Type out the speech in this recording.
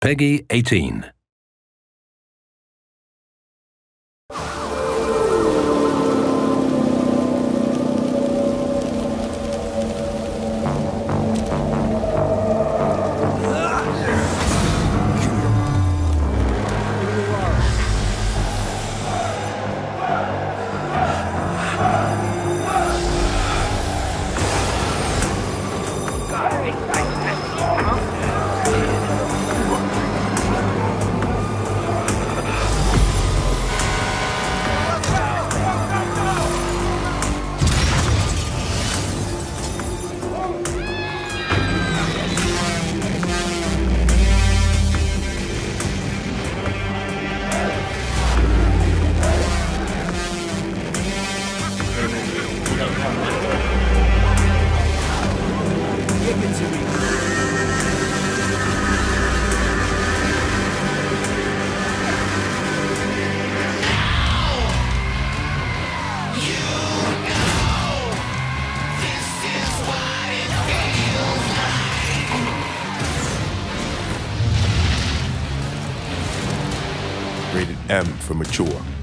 Peggy 18. Rated M for mature.